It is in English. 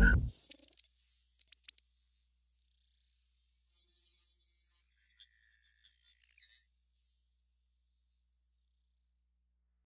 Network.